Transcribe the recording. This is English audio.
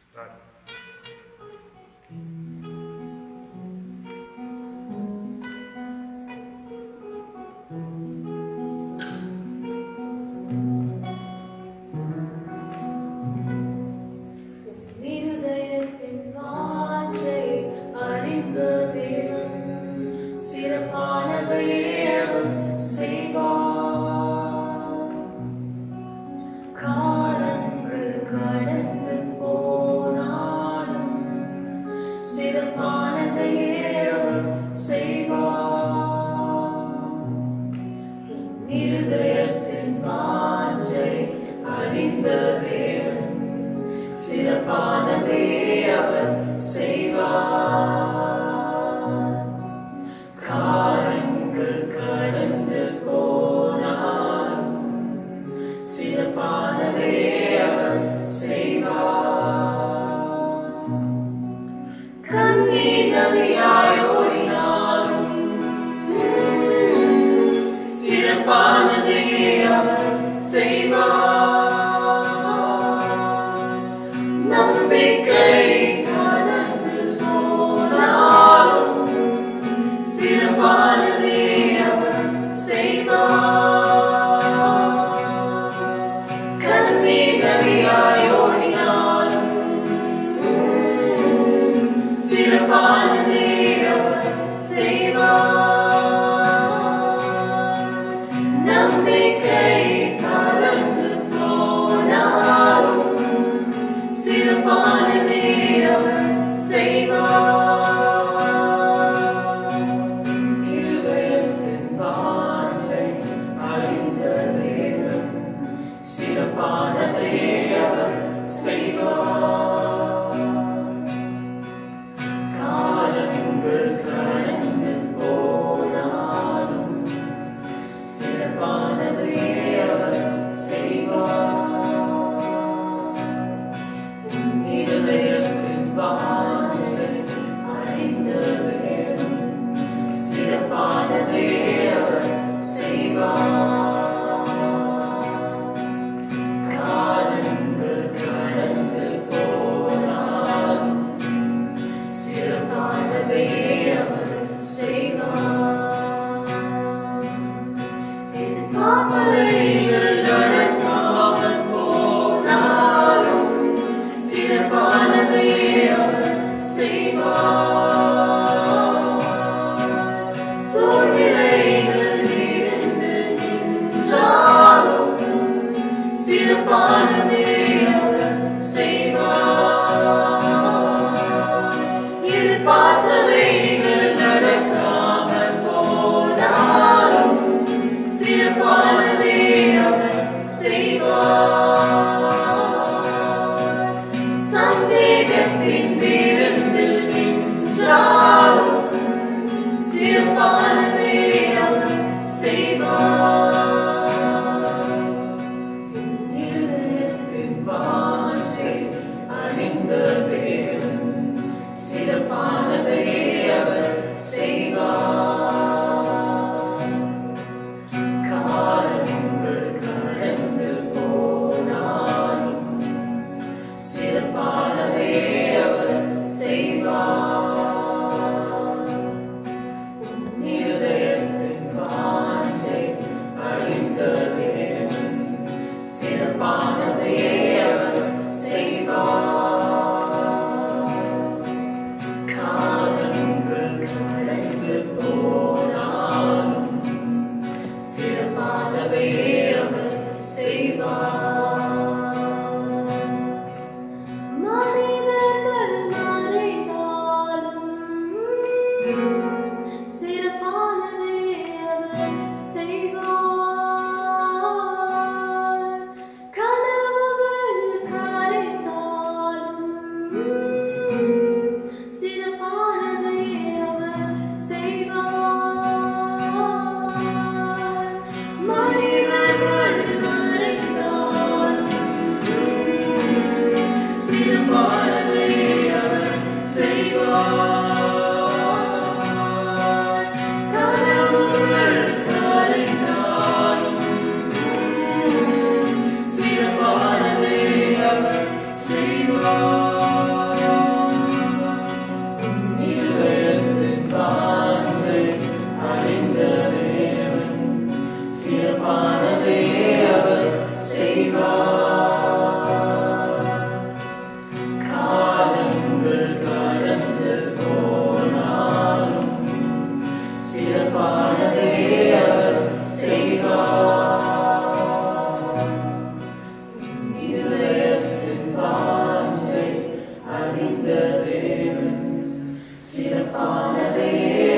Start. one Mama. அறிந்த தேவன் சிறப்பானதையே